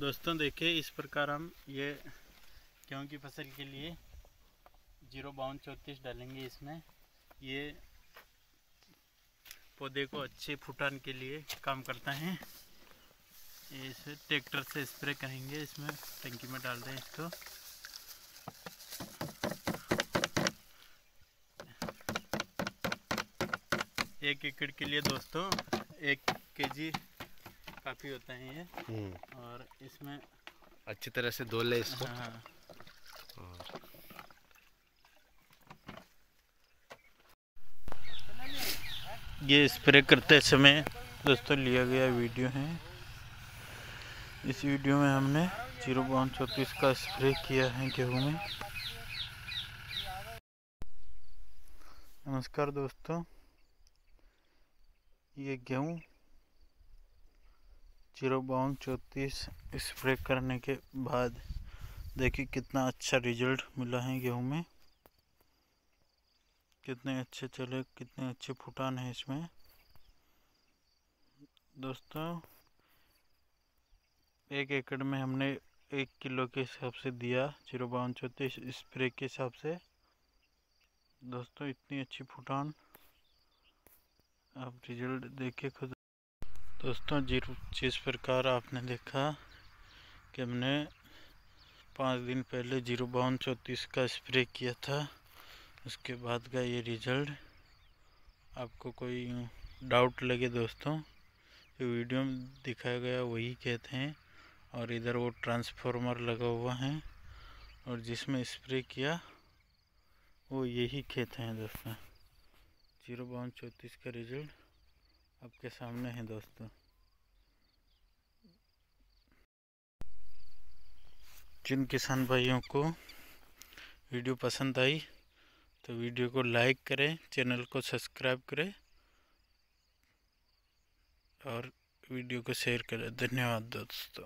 दोस्तों देखिए, इस प्रकार हम ये गेहूँ की फ़सल के लिए ज़ीरो बावन चौंतीस डालेंगे इसमें। ये पौधे को अच्छे फुटान के लिए काम करता है। इसे ट्रैक्टर से स्प्रे करेंगे, इसमें टंकी में डाल दें इसको। एक एकड़ के लिए दोस्तों, एक केजी काफ़ी होता है ये। हम्म। और इसमें अच्छी तरह से धो ले इसको। हाँ ये स्प्रे करते समय दोस्तों लिया गया वीडियो है। इस वीडियो में हमने ज़ीरो पॉइंट चौंतीस का स्प्रे किया है गेहूँ में। नमस्कार दोस्तों। ये गेहूँ ज़ीरो बावन चौंतीस स्प्रे करने के बाद देखिए कितना अच्छा रिज़ल्ट मिला है गेहूँ में। कितने अच्छे चले, कितने अच्छे फुटान है इसमें। दोस्तों, एक एकड़ में हमने एक किलो के हिसाब से दिया, ज़ीरो बावन चौंतीस स्प्रे के हिसाब से। दोस्तों, इतनी अच्छी फुटान। आप रिज़ल्ट देखे खुद। दोस्तों ज़ीरो जिस प्रकार आपने देखा कि हमने पाँच दिन पहले ज़ीरो बावन चौंतीस का स्प्रे किया था, उसके बाद का ये रिज़ल्ट, आपको कोई डाउट लगे दोस्तों तो वीडियो में दिखाया गया वही कहते हैं। और इधर वो ट्रांसफार्मर लगा हुआ है, और जिसमें स्प्रे किया, वो यही खेत हैं दोस्तों। ज़ीरो बावन चौंतीस का रिज़ल्ट। आपके सामने है दोस्तों। जिन किसान भाइयों को वीडियो पसंद आई तो वीडियो को लाइक करें, चैनल को सब्सक्राइब करें और वीडियो को शेयर करें। धन्यवाद दोस्तों।